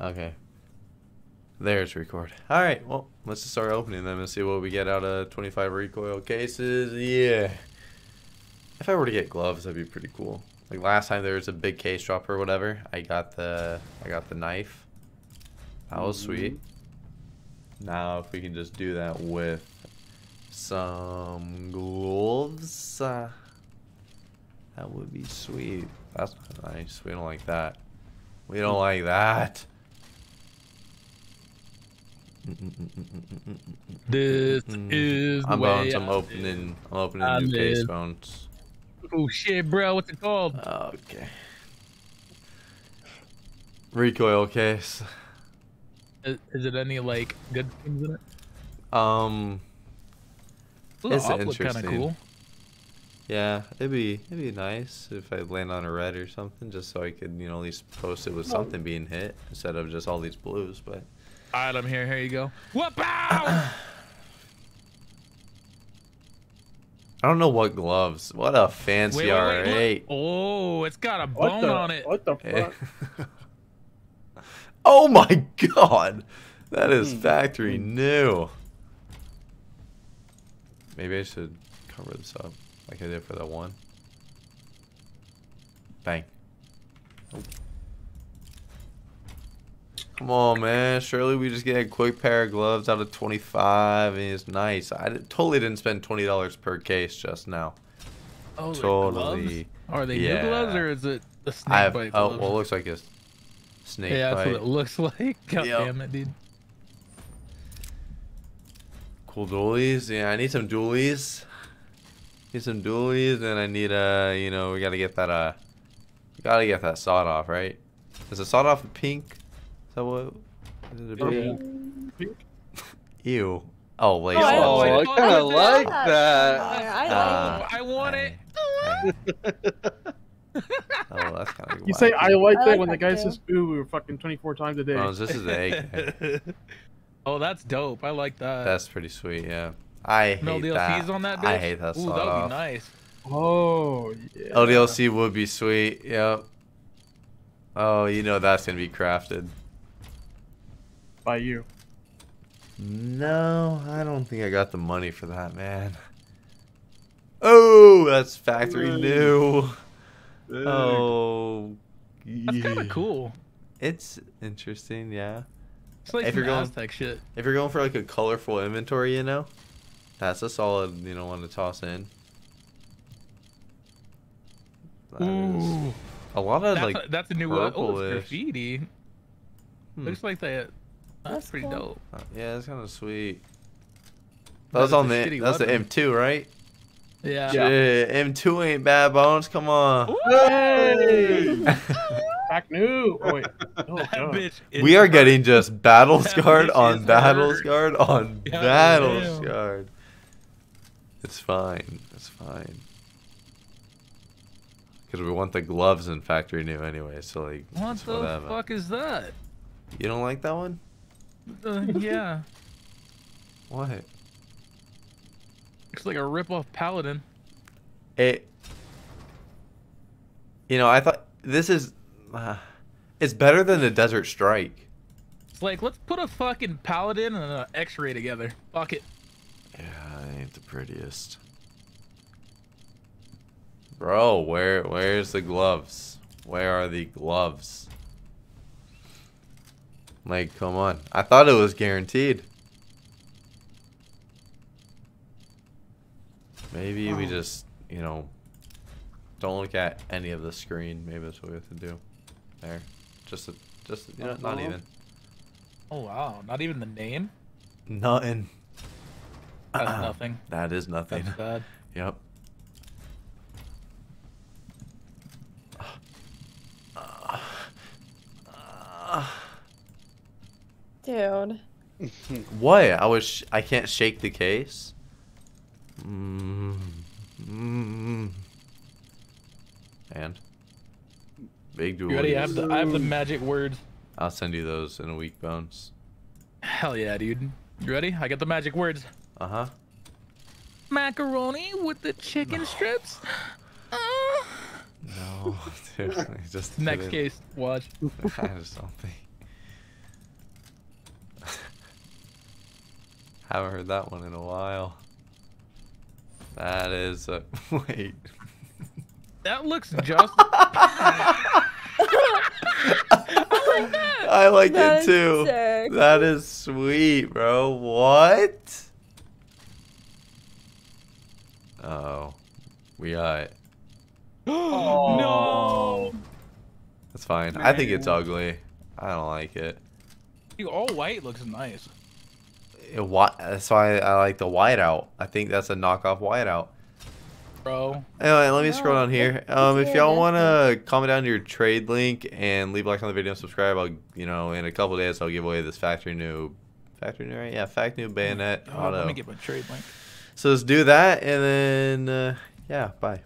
Okay. There's record. All right. Well, let's just start opening them and see what we get out of 25 recoil cases. Yeah. If I were to get gloves, that'd be pretty cool. Like last time there was a big case drop or whatever, I got the I got the knife. That was sweet. Now if we can just do that with some gloves, uh, that would be sweet. That's nice. We don't like that. We don't like that. This is I'm way. I'm opening. I'm opening I new case live. bones. live. Oh shit, bro, what's it called? Okay. Recoil case. Is, is it any like good things in it? Um. It's look kind of interesting. cool. Yeah, it'd be it'd be nice if I land on a red or something, just so I could you know at least post it with something being hit instead of just all these blues. But All right, I'm here. Here you go. Whoop! Ow! I don't know what gloves. What a fancy wait, wait, wait, R8. look. Oh, it's got a bone the, on it. What the Eh. fuck? oh my god, that is Hmm. factory new. Maybe I should cover this up like I did for that one. Bang. Oh. Come on, man. Surely we just get a quick pair of gloves out of 25 and it's nice. I totally didn't spend $20 per case just now. Oh, they're totally. gloves? Are they Yeah. new gloves or is it the snake I have, bite oh, gloves? well, it looks like a snake yeah, that's bite. what it looks like. God Yep. damn it, dude. Cool dualies. Yeah, I need some dualies. Need some dualies, and I need uh, you know, we gotta get that uh, gotta get that sawed off, right? Is the sawed off pink? Is that what? Is it a Purple. pink? Ew. Oh wait. Oh, I. Oh, I I kinda kinda like like that. Uh, Ah. I want it. Hey. oh, that's kind of. You say I like I that like when the guy too. says ooh we're fucking 24 times a day. Oh, this is the egg. oh, that's dope. I like that. That's pretty sweet. Yeah. I no hate DLCs that. on that. Bitch? I hate that Ooh, that would off. be nice. Oh, yeah. LDLC would be sweet. Yep. Oh, you know that's gonna be crafted. By you. No, I don't think I got the money for that, man. Oh, that's factory Right. new. Oh, That's kind of cool. It's interesting, yeah. It's like If you're going- Aztec shit. If you're going for like a colorful inventory, you know, that's a solid, you know, one to toss in. That is- Ooh, a lot of that's, like a, that's a new one. Oh, it's graffiti. hmm. Looks like that. That's, That's pretty cool. dope. Uh, Yeah, that's kind of sweet. But That was on the that's the. M2, right? Yeah. Yeah. M2 ain't bad bones. Come on. Hey! Back new. Oh wait. Oh, bitch. we are hurt. getting just battle That scarred on is battle scarred on God battle damn. scarred. It's fine. It's fine. Because we want the gloves in factory new anyway, so like, What the whatever. fuck is that? You don't like that one? Uh, yeah. What? Looks like a rip-off paladin. It. You know, I thought this is. Uh, it's better than the Desert Strike. It's like let's put a fucking paladin and an X-ray together. Fuck it. Yeah, it ain't the prettiest. Bro, where where's the gloves? Where are the gloves? Like, come on. I thought it was guaranteed. Maybe we Oh. just, you know, don't look at any of the screen. Maybe that's what we have to do. There. Just, a, just, you know, not Uh-huh. even. Oh wow, not even the name. Nothing. That's nothing. That is nothing. That's bad. Yep. Dude. What? I was. Sh- I can't shake the case. Mm. Mm. And big duel. You ready? I have the I have the magic words. I'll send you those in a week, bones. Hell yeah, dude. You ready? I got the magic words. Uh huh. Macaroni with the chicken strips. Uh, No, dude. Just Next did case, watch. I just don't think. I haven't heard that one in a while. That is a wait. That looks just. I like it too. sick. That is sweet, bro. What? Oh, we got. no. That's fine. I think it's ugly. I don't like it. Dude, all white looks nice. It that's why I like the whiteout. I think that's a knockoff whiteout. Bro. Anyway, let me scroll down here. it- Um, if y'all want that's to comment down your trade link and leave a like on the video and subscribe, I'll you know in a couple days I'll give away this factory new, factory new right? Yeah, factory new bayonet Oh, auto. let me get my trade link. So let's do that and then uh, yeah, bye.